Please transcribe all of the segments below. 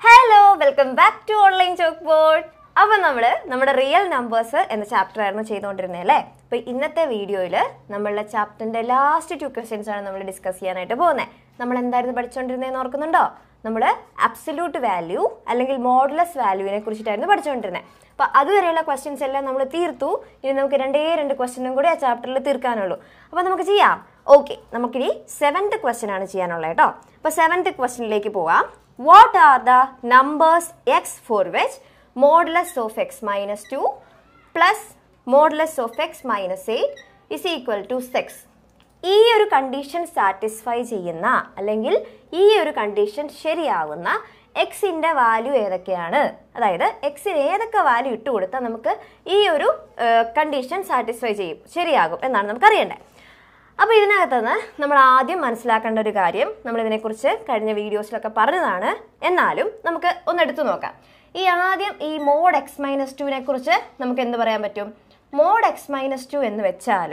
Hello welcome back to online chalk board അപ്പൊ നമ്മൾ നമ്മുടെ റിയൽ നമ്പേഴ്സ് എന്ന ചാപ്റ്റർ ആയിരുന്നു ചെയ്തുകൊണ്ടിരുന്നത് അല്ലേ? അപ്പൊ ഇന്നത്തെ വീഡിയോയിൽ നമ്മളുടെ ചാപ്റ്ററിന്റെ ലാസ്റ്റ് ടു ക്വസ്റ്റ്യൻസ് ആണ് നമ്മൾ ഡിസ്കസ് ചെയ്യാനായിട്ട് പോകുന്നത് നമ്മൾ എന്തായിരുന്നു പഠിച്ചുകൊണ്ടിരുന്നതെന്ന് ഓർക്കുന്നുണ്ടോ? നമ്മൾ അബ്സല്യൂട്ട് വാല്യൂ അല്ലെങ്കിൽ മോഡലസ് വാല്യൂവിനെ കുറിച്ചിട്ടായിരുന്നു പഠിച്ചുകൊണ്ടിരുന്നത് അപ്പോൾ അതുവരെയുള്ള ക്വസ്റ്റ്യൻസ് എല്ലാം നമ്മൾ തീർത്തു. ഇനി നമുക്ക് രണ്ടേ രണ്ട് ക്വസ്റ്റ്യനും കൂടി ആ ചാപ്റ്ററിൽ തീർക്കാനുള്ളൂ. അപ്പോൾ നമുക്ക് ചെയ്യാം. ഓക്കെ നമുക്കിനി സെവൻത് ക്വസ്റ്റ്യൻ ആണ് ചെയ്യാനുള്ളത് കേട്ടോ അപ്പോൾ സെവൻത് ക്വസ്റ്റ്യനിലേക്ക് പോവാം. What are the numbers x for which modulus of x minus two plus modulus of x minus eight is equal to six ഈ ഒരു കണ്ടീഷൻ സാറ്റിസ്ഫൈ ചെയ്യുന്ന അല്ലെങ്കിൽ ഈ ഒരു കണ്ടീഷൻ ശരിയാവുന്ന എക്സിന്റെ വാല്യൂ ഏതൊക്കെയാണ്? അതായത് എക്സിന് ഏതൊക്കെ വാല്യൂ ഇട്ട് കൊടുത്താൽ നമുക്ക് ഈ ഒരു കണ്ടീഷൻ സാറ്റിസ്ഫൈ ചെയ്യും ശരിയാകും എന്നാണ് നമുക്ക് അറിയേണ്ടത് അപ്പോൾ ഇതിനകത്തുനിന്ന് നമ്മൾ ആദ്യം മനസ്സിലാക്കേണ്ട ഒരു കാര്യം നമ്മൾ ഇതിനെക്കുറിച്ച് കഴിഞ്ഞ വീഡിയോസിലൊക്കെ പറഞ്ഞതാണ്. എന്നാലും നമുക്ക് ഒന്ന് എടുത്തു നോക്കാം. ഈ ആദ്യം ഈ മോഡ് എക്സ് മൈനസ് ടുവിനെ കുറിച്ച് നമുക്ക് എന്ത് പറയാൻ പറ്റും? മോഡ് എക്സ് മൈനസ് ടു എന്ന് വെച്ചാൽ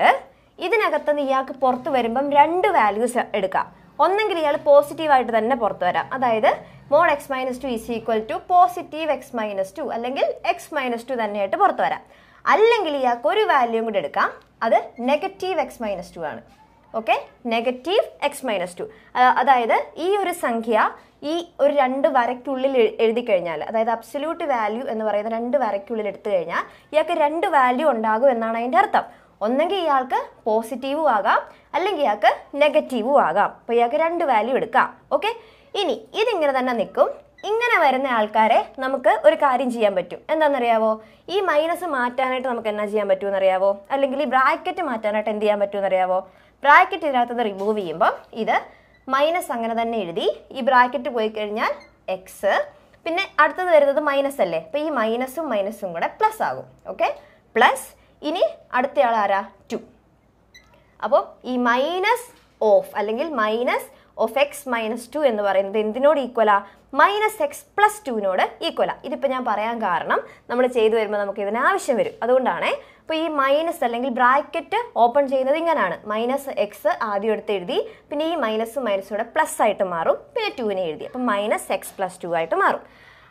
ഇതിനകത്തുനിന്ന് ഇയാൾക്ക് പുറത്ത് വരുമ്പം രണ്ട് വാല്യൂസ് എടുക്കാം. ഒന്നെങ്കിൽ ഇയാൾ പോസിറ്റീവായിട്ട് തന്നെ പുറത്ത് വരാം. അതായത് mod x minus two is equal to positive x minus two അല്ലെങ്കിൽ എക്സ് മൈനസ് ടു തന്നെയായിട്ട് പുറത്ത് വരാം. അല്ലെങ്കിൽ ഇയാൾക്ക് ഒരു വാല്യൂം കൂടി എടുക്കാം. അത് നെഗറ്റീവ് എക്സ് മൈനസ് ടു ആണ്. Okay negative x minus two അതായത് ഈ ഒരു സംഖ്യ ഈ ഒരു രണ്ട് വരയ്ക്കുള്ളിൽ എഴുതി കഴിഞ്ഞാൽ അതായത് അബ്സല്യൂട്ട് വാല്യൂ എന്ന് പറയുന്ന രണ്ട് വരയ്ക്കുള്ളിൽ എടുത്തു കഴിഞ്ഞാൽ ഇയാൾക്ക് രണ്ട് വാല്യൂ ഉണ്ടാകും എന്നാണ് അതിന്റെ അർത്ഥം. ഒന്നെങ്കിൽ ഇയാൾക്ക് പോസിറ്റീവും ആകാം അല്ലെങ്കിൽ ഇയാൾക്ക് നെഗറ്റീവും ആകാം. അപ്പോൾ ഇയാൾക്ക് രണ്ട് വാല്യൂ എടുക്കാം. ഓക്കെ ഇനി ഇതിങ്ങനെ തന്നെ നിൽക്കും. ഇങ്ങനെ വരുന്ന ആൾക്കാരെ നമുക്ക് ഒരു കാര്യം ചെയ്യാൻ പറ്റും. എന്താണെന്നറിയാവോ? ഈ മൈനസ് മാറ്റാനായിട്ട് നമുക്ക് എന്നാ ചെയ്യാൻ പറ്റുമെന്നറിയാവോ? അല്ലെങ്കിൽ ഈ ബ്രാക്കറ്റ് മാറ്റാനായിട്ട് എന്ത് ചെയ്യാൻ പറ്റുമെന്നറിയാവോ? ബ്രാക്കറ്റ് ഇതിനകത്തത് റിമൂവ് ചെയ്യുമ്പോൾ ഇത് മൈനസ് അങ്ങനെ തന്നെ എഴുതി ഈ ബ്രാക്കറ്റ് പോയി കഴിഞ്ഞാൽ എക്സ് പിന്നെ അടുത്തത് വരുന്നത് മൈനസ് അല്ലേ? അപ്പോൾ ഈ മൈനസും മൈനസും കൂടെ പ്ലസ് ആകും. ഓക്കെ പ്ലസ് ഇനി അടുത്തയാൾ ആരാ? ടു അപ്പോൾ ഈ മൈനസ് ഓഫ് അല്ലെങ്കിൽ minus of x minus two എന്ന് പറയുന്നത് എന്തിനോട് ഈക്വലാ മൈനസ് എക്സ് പ്ലസ് ടുവിനോട് ഈക്വലാ ഇതിപ്പോൾ ഞാൻ പറയാൻ കാരണം നമ്മൾ ചെയ്തു വരുമ്പോൾ നമുക്ക് ഇതിന് ആവശ്യം വരും. അതുകൊണ്ടാണ് അപ്പോൾ ഈ മൈനസ് അല്ലെങ്കിൽ ബ്രാക്കറ്റ് ഓപ്പൺ ചെയ്യുന്നത് ഇങ്ങനെയാണ് മൈനസ് എക്സ് ആദ്യം എടുത്ത് എഴുതി പിന്നെ ഈ മൈനസ് മൈനസിലൂടെ പ്ലസ് ആയിട്ട് മാറും. പിന്നെ ടുവിനെ എഴുതി. അപ്പം മൈനസ് എക്സ് പ്ലസ് ടു ആയിട്ട് മാറും.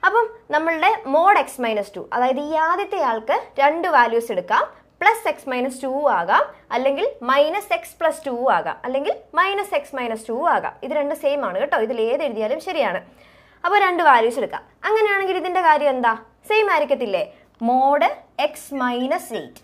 അപ്പം നമ്മളുടെ മോഡ് എക്സ് മൈനസ് ടു അതായത് ഈ ആദ്യത്തെ ആൾക്ക് രണ്ട് വാല്യൂസ് എടുക്കാം. പ്ലസ് എക്സ് മൈനസ് ടു ആകാം. അല്ലെങ്കിൽ മൈനസ് എക്സ് പ്ലസ് ടു ആകാം. അല്ലെങ്കിൽ മൈനസ് എക്സ് മൈനസ് ടു ആകാം. ഇത് രണ്ട് സെയിം ആണ് കേട്ടോ. ഇതിൽ ഏത് എഴുതിയാലും ശരിയാണ്. അപ്പോൾ രണ്ട് വാല്യൂസ് എടുക്കാം. അങ്ങനെയാണെങ്കിൽ ഇതിന്റെ കാര്യം എന്താ? സെയിം ആയിരിക്കത്തില്ലേ? മോഡ് എക്സ് മൈനസ് എയ്റ്റ്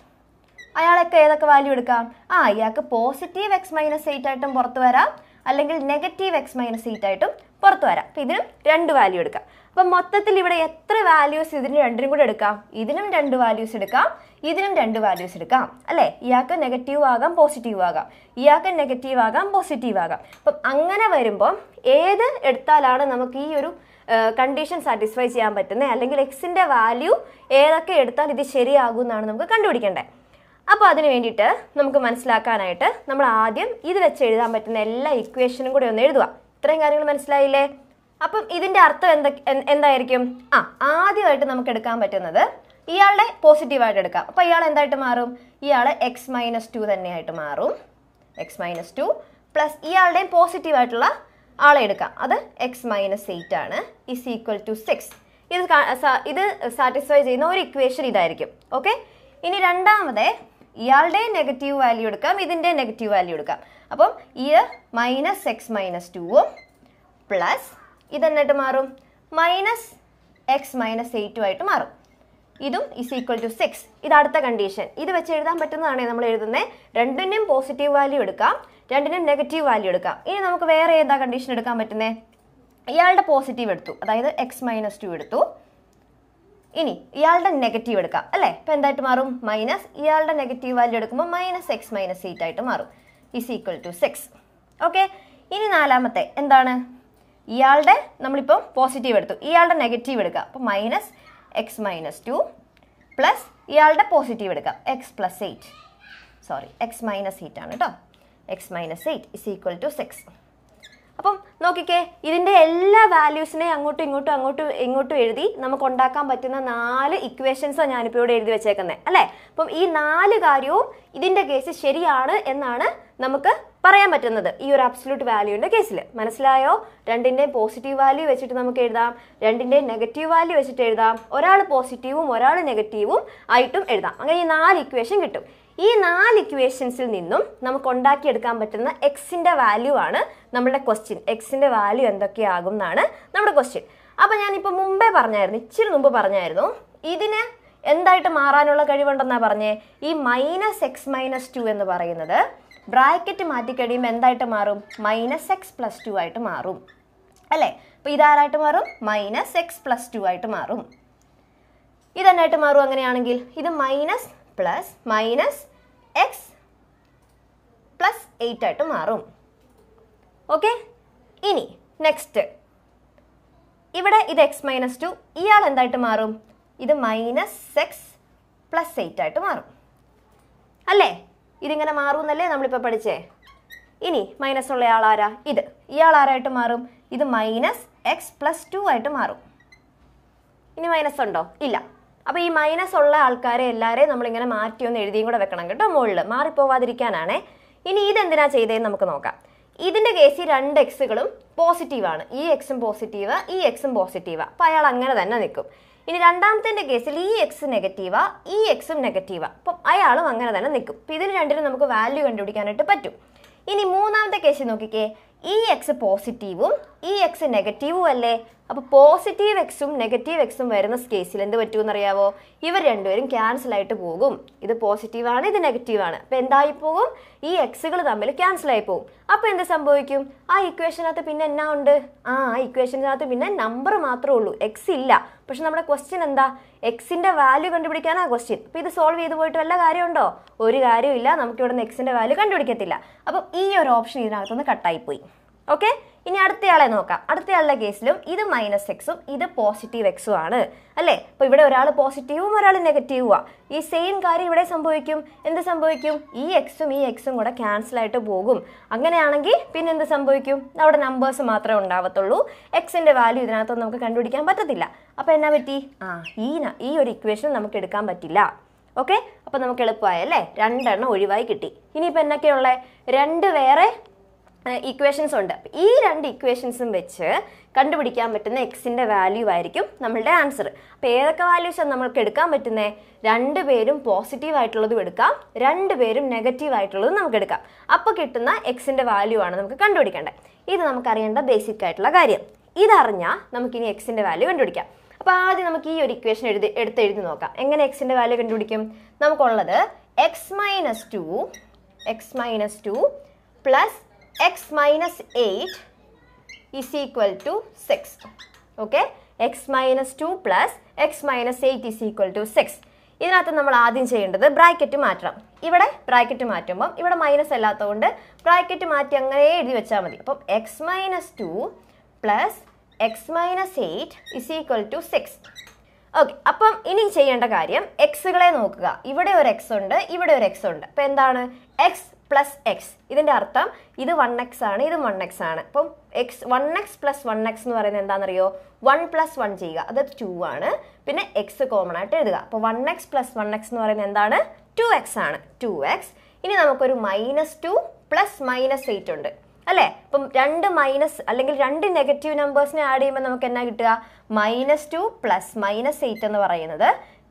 അയാളൊക്കെ ഏതൊക്കെ വാല്യൂ എടുക്കാം? ആ ഇയാൾക്ക് പോസിറ്റീവ് എക്സ് മൈനസ് എയ്റ്റ് ആയിട്ടും പുറത്ത് വരാം. അല്ലെങ്കിൽ നെഗറ്റീവ് എക്സ് മൈനസ് എയ്റ്റ് ആയിട്ടും പുറത്ത് വരാം. അപ്പം ഇതിനും രണ്ട് വാല്യൂ എടുക്കാം. അപ്പം മൊത്തത്തിൽ ഇവിടെ എത്ര വാല്യൂസ് ഇതിന് രണ്ടിനും കൂടെ എടുക്കാം? ഇതിനും രണ്ട് വാല്യൂസ് എടുക്കാം. ഇതിനും രണ്ട് വാല്യൂസ് എടുക്കാം. അല്ലേ? ഇയാൾക്ക് നെഗറ്റീവ് ആകാം പോസിറ്റീവ് ആകാം. ഇയാൾക്ക് നെഗറ്റീവ് ആകാം പോസിറ്റീവ് ആകാം. അപ്പം അങ്ങനെ വരുമ്പം ഏത് എടുത്താലാണ് നമുക്ക് ഈ ഒരു കണ്ടീഷൻ സാറ്റിസ്ഫൈ ചെയ്യാൻ പറ്റുന്നത് അല്ലെങ്കിൽ എക്സിന്റെ വാല്യൂ ഏതൊക്കെ എടുത്താൽ ഇത് ശരിയാകും എന്നാണ് നമുക്ക് കണ്ടുപിടിക്കേണ്ടത്. അപ്പോൾ അതിന് വേണ്ടിയിട്ട് നമുക്ക് മനസ്സിലാക്കാനായിട്ട് നമ്മൾ ആദ്യം ഇത് വെച്ച് എഴുതാൻ പറ്റുന്ന എല്ലാ ഇക്വേഷനും കൂടി ഒന്ന് എഴുതുക. ഇത്രയും കാര്യങ്ങൾ മനസ്സിലായില്ലേ? അപ്പം ഇതിന്റെ അർത്ഥം എന്താ എന്തായിരിക്കും? ആ ആദ്യമായിട്ട് നമുക്ക് എടുക്കാൻ പറ്റുന്നത് ഇയാളുടെ പോസിറ്റീവായിട്ട് എടുക്കാം. അപ്പോൾ ഇയാൾ എന്തായിട്ട് മാറും? ഇയാൾ എക്സ് മൈനസ് ടു തന്നെയായിട്ട് മാറും. എക്സ് മൈനസ് ടു പ്ലസ് ഇയാളുടെയും പോസിറ്റീവായിട്ടുള്ള ആളെ എടുക്കാം. അത് എക്സ് മൈനസ് എയ്റ്റ് ആണ്. ഇസ് ഈക്വൽ ടു സിക്സ് ഇത് ഇത് സാറ്റിസ്ഫൈ ചെയ്യുന്ന ഒരു ഇക്വേഷൻ ഇതായിരിക്കും. ഓക്കെ ഇനി രണ്ടാമത് ഇയാളുടെ നെഗറ്റീവ് വാല്യൂ എടുക്കാം ഇതിന്റെ നെഗറ്റീവ് വാല്യൂ എടുക്കാം. അപ്പം ഇയർ മൈനസ് എക്സ് മൈനസ് ടുവും പ്ലസ് ഇതെന്നിട്ട് മാറും? മൈനസ് എക്സ് മൈനസ് എയ്റ്റും ആയിട്ട് മാറും. ഇതും ഇസ് ഈക്വൽ ടു സിക്സ് ഇത് അടുത്ത കണ്ടീഷൻ ഇത് വെച്ച് എഴുതാൻ പറ്റുന്നതാണ് നമ്മൾ എഴുതുന്നത് രണ്ടിനും പോസിറ്റീവ് വാല്യൂ എടുക്കാം. രണ്ടിനും നെഗറ്റീവ് വാല്യൂ എടുക്കാം. ഇനി നമുക്ക് വേറെ ഏതാ കണ്ടീഷൻ എടുക്കാൻ പറ്റുന്നത് ഇയാളുടെ പോസിറ്റീവ് എടുത്തു. അതായത് എക്സ് മൈനസ് ടു എടുത്തു. ഇനി ഇയാളുടെ നെഗറ്റീവ് എടുക്കാം. അല്ലേ? ഇപ്പം എന്തായിട്ട് മാറും? മൈനസ് ഇയാളുടെ നെഗറ്റീവ് വാല്യൂ എടുക്കുമ്പോൾ മൈനസ് എക്സ് മൈനസ് എയ്റ്റ് ആയിട്ട് മാറും. Is equal to six okay ഇനി നാലാമത്തെ എന്താണ്? ഇയാളുടെ നമ്മളിപ്പം പോസിറ്റീവ് എടുത്തു. ഇയാളുടെ നെഗറ്റീവ് എടുക്കാം. അപ്പോൾ minus x minus two plus ഇയാളുടെ പോസിറ്റീവ് എടുക്കാം. X plus eight sorry x minus eight ആണ് കേട്ടോ x minus eight is equal to six അപ്പം നോക്കിക്കേ ഇതിന്റെ എല്ലാ വാല്യൂസിനെയും അങ്ങോട്ടും ഇങ്ങോട്ടും അങ്ങോട്ടും ഇങ്ങോട്ടും എഴുതി നമുക്ക് ഉണ്ടാക്കാൻ പറ്റുന്ന നാല് ഇക്വേഷൻസാണ് ഞാനിപ്പോൾ ഇവിടെ എഴുതി വെച്ചേക്കുന്നത് അല്ലേ? അപ്പം ഈ നാല് കാര്യവും ഇതിന്റെ കേസ് ശരിയാണ് എന്നാണ് നമുക്ക് പറയാൻ പറ്റുന്നത് ഈ ഒരു അബ്സല്യൂട്ട് വാല്യൂവിന്റെ കേസിൽ മനസ്സിലായോ? രണ്ടിന്റെ പോസിറ്റീവ് വാല്യൂ വെച്ചിട്ട് നമുക്ക് എഴുതാം. രണ്ടിന്റെ നെഗറ്റീവ് വാല്യൂ വെച്ചിട്ട് എഴുതാം. ഒരാൾ പോസിറ്റീവും ഒരാൾ നെഗറ്റീവും ആയിട്ടും എഴുതാം. അങ്ങനെ ഈ നാല് ഇക്വേഷൻ കിട്ടും. ഈ നാല് ഇക്വേഷൻസിൽ നിന്നും നമുക്ക് ഉണ്ടാക്കിയെടുക്കാൻ പറ്റുന്ന എക്സിന്റെ വാല്യൂ ആണ് നമ്മുടെ ക്വസ്റ്റ്യൻ എക്സിന്റെ വാല്യൂ എന്തൊക്കെയാകും എന്നാണ് നമ്മുടെ ക്വസ്റ്റ്യൻ അപ്പൊ ഞാനിപ്പോൾ മുമ്പേ പറഞ്ഞായിരുന്നു ഇച്ചിരി മുമ്പ് പറഞ്ഞായിരുന്നു. ഇതിന് എന്തായിട്ട് മാറാനുള്ള കഴിവുണ്ടെന്നാ പറഞ്ഞേ? ഈ മൈനസ് എക്സ് മൈനസ് ടു എന്ന് പറയുന്നത് ബ്രാക്കറ്റ് മാറ്റിക്കഴിയുമ്പോൾ എന്തായിട്ട് മാറും? മൈനസ് എക്സ് പ്ലസ് ടു ആയിട്ട് മാറും. അല്ലേ? അപ്പോൾ ഇതാരായിട്ട് മാറും? മൈനസ് എക്സ് പ്ലസ് ടു ആയിട്ട് മാറും. ഇതെന്നായിട്ട് മാറും അങ്ങനെയാണെങ്കിൽ? ഇത് minus plus minus x plus eight ആയിട്ട് മാറും. ഓക്കെ ഇനി നെക്സ്റ്റ് ഇവിടെ ഇത് എക്സ് മൈനസ് ടു ഇയാൾ എന്തായിട്ട് മാറും? ഇത് മൈനസ് എക്സ് പ്ലസ് എയ്റ്റ് ആയിട്ട് മാറും. അല്ലേ? ഇതിങ്ങനെ മാറുമെന്നല്ലേ നമ്മളിപ്പോൾ പഠിച്ചേ? ഇനി മൈനസ് ഉള്ള ആളാരാ ഇത്. ഇയാൾ ആരായിട്ട് മാറും? ഇത് മൈനസ് എക്സ് പ്ലസ് ടു ആയിട്ട് മാറും. ഇനി മൈനസ് ഉണ്ടോ? ഇല്ല. അപ്പോൾ ഈ മൈനസ് ഉള്ള ആൾക്കാരെ എല്ലാവരെയും നമ്മളിങ്ങനെ മാറ്റി ഒന്ന് എഴുതിയും കൂടെ വെക്കണം കേട്ടോ മുകളിൽ മാറിപ്പോവാതിരിക്കാനാണേ. ഇനി ഇതെന്തിനാ ചെയ്തതെന്ന് നമുക്ക് നോക്കാം. ഇതിന്റെ കേസിൽ രണ്ട് എക്സുകളും പോസിറ്റീവാണ് ഈ എക്സും പോസിറ്റീവ് ഈ എക്സും പോസിറ്റീവ് അപ്പോൾ അയാൾ അങ്ങനെ തന്നെ നിൽക്കും. ഇനി രണ്ടാമത്തെ കേസിൽ ഈ എക്സ് നെഗറ്റീവാ ഈ എക്സും നെഗറ്റീവാ അപ്പം അയാളും അങ്ങനെ തന്നെ നിൽക്കും. അപ്പം ഇതിന് രണ്ടിനും നമുക്ക് വാല്യൂ കണ്ടുപിടിക്കാനായിട്ട് പറ്റും. ഇനി മൂന്നാമത്തെ കേസിൽ നോക്കിക്കേ. ഈ എക്സ് പോസിറ്റീവും ഈ എക്സ് നെഗറ്റീവും അല്ലേ? അപ്പോൾ പോസിറ്റീവ് എക്സും നെഗറ്റീവ് എക്സും വരുന്ന കേസിൽ എന്ത് പറ്റുമെന്ന് അറിയാവോ ഇവർ രണ്ടുപേരും ക്യാൻസൽ ആയിട്ട് പോകും. ഇത് പോസിറ്റീവാണ് ഇത് നെഗറ്റീവാണ് അപ്പോൾ എന്തായി പോകും? ഈ എക്സുകൾ തമ്മിൽ ക്യാൻസൽ ആയി പോകും. അപ്പോൾ എന്ത് സംഭവിക്കും? ആ ഇക്വേഷനകത്ത് പിന്നെ എന്നാ ഉണ്ട്? ആ ഇക്വേഷനകത്ത് പിന്നെ നമ്പർ മാത്രമേ ഉള്ളൂ. എക്സ് ഇല്ല. പക്ഷെ നമ്മുടെ ക്വസ്റ്റ്യൻ എന്താ? എക്സിന്റെ വാല്യൂ കണ്ടുപിടിക്കാനാ ക്വസ്റ്റ്യൻ അപ്പോൾ ഇത് സോൾവ് ചെയ്ത് പോയിട്ട് വല്ല കാര്യമുണ്ടോ? ഒരു കാര്യമില്ല നമുക്ക് ഇവിടെ നിന്ന് എക്സിന്റെ വാല്യൂ കണ്ടുപിടിക്കത്തില്ല. അപ്പം ഈ ഒരു ഓപ്ഷൻ ഇതിനകത്തുനിന്ന് കട്ടായി പോയി. ഓക്കെ ഇനി അടുത്തയാളെ നോക്കാം. അടുത്തയാളുടെ കേസിലും ഇത് മൈനസ് എക്സും ഇത് പോസിറ്റീവ് എക്സും ആണ്. അല്ലേ? അപ്പോൾ ഇവിടെ ഒരാൾ പോസിറ്റീവും ഒരാൾ നെഗറ്റീവും ആ. ഈ സെയിം കാര്യം ഇവിടെ സംഭവിക്കും. എന്ത് സംഭവിക്കും? ഈ എക്സും ഈ എക്സും കൂടെ ക്യാൻസൽ ആയിട്ട് പോകും. അങ്ങനെയാണെങ്കിൽ പിന്നെ എന്ത് സംഭവിക്കും? അവിടെ നമ്പേഴ്സ് മാത്രമേ ഉണ്ടാവത്തുള്ളൂ. എക്സിന്റെ വാല്യൂ ഇതിനകത്തൊന്നും നമുക്ക് കണ്ടുപിടിക്കാൻ പറ്റത്തില്ല. അപ്പോൾ എന്നാ പറ്റി? ആ ഈ ഈ ഒരു ഇക്വേഷൻ നമുക്ക് എടുക്കാൻ പറ്റില്ല. ഓക്കെ അപ്പോൾ നമുക്ക് എളുപ്പമായല്ലേ രണ്ടെണ്ണം ഒഴിവായി കിട്ടി. ഇനിയിപ്പോൾ എന്നൊക്കെയുള്ള? രണ്ട് വേറെ ഇക്വേഷൻസ് ഉണ്ട്. ഈ രണ്ട് ഇക്വേഷൻസും വെച്ച് കണ്ടുപിടിക്കാൻ പറ്റുന്ന എക്സിന്റെ വാല്യൂ ആയിരിക്കും നമ്മളുടെ ആൻസർ അപ്പോൾ ഏതൊക്കെ വാല്യൂസ് നമ്മൾക്ക് എടുക്കാൻ പറ്റുന്നത് രണ്ട് പേരും പോസിറ്റീവ് ആയിട്ടുള്ളതും എടുക്കാം. രണ്ട് പേരും നെഗറ്റീവ് ആയിട്ടുള്ളതും നമുക്ക് എടുക്കാം. അപ്പോൾ കിട്ടുന്ന എക്സിന്റെ വാല്യൂ ആണ് നമുക്ക് കണ്ടുപിടിക്കേണ്ടത്. ഇത് നമുക്കറിയേണ്ട ബേസിക് ആയിട്ടുള്ള കാര്യം. ഇതറിഞ്ഞാൽ നമുക്കിനി എക്സിന്റെ വാല്യൂ കണ്ടുപിടിക്കാം. അപ്പോൾ ആദ്യം നമുക്ക് ഈ ഒരു ഇക്വേഷൻ എഴുതി എടുത്ത് എഴുതി നോക്കാം. എങ്ങനെ എക്സിന്റെ വാല്യൂ കണ്ടുപിടിക്കും? നമുക്കുള്ളത് x minus two x minus two plus x minus eight is equal to six okay x minus two plus x minus eight is equal to six ഇതിനകത്ത് നമ്മൾ ആദ്യം ചെയ്യേണ്ടത് ബ്രാക്കറ്റ് മാറ്റണം. ഇവിടെ ബ്രാക്കറ്റ് മാറ്റുമ്പം ഇവിടെ മൈനസ് അല്ലാത്തതുകൊണ്ട് ബ്രാക്കറ്റ് മാറ്റി അങ്ങനെ എഴുതി വെച്ചാൽ മതി. അപ്പം x minus two plus x minus eight is equal to six okay അപ്പം ഇനി ചെയ്യേണ്ട കാര്യം എക്സുകളെ നോക്കുക. ഇവിടെ ഒരു എക്സ് ഉണ്ട് ഇവിടെ ഒരു എക്സ് ഉണ്ട്. അപ്പം എന്താണ്? എക്സ് പ്ലസ് എക്സ് ഇതിന്റെ അർത്ഥം ഇത് വൺ എക്സ് ആണ് ഇത് വൺ എക്സ് ആണ്. അപ്പം x one x plus one x എന്ന് പറയുന്നത് എന്താണെന്നറിയോ? വൺ പ്ലസ് വൺ ചെയ്യുക. അത് ടു ആണ്. പിന്നെ എക്സ് കോമൺ ആയിട്ട് എഴുതുക. അപ്പോൾ one x plus one x എന്ന് പറയുന്നത് എന്താണ്? ടു എക്സ് ആണ്. ടു എക്സ് ഇനി നമുക്കൊരു minus two plus minus eight ഉണ്ട്. അല്ലേ? അപ്പം രണ്ട് മൈനസ് അല്ലെങ്കിൽ രണ്ട് നെഗറ്റീവ് നമ്പേഴ്സിനെ ആഡ് ചെയ്യുമ്പോൾ നമുക്ക് എന്നാ കിട്ടുക? Minus two plus minus eight എന്ന് പറയുന്നത്.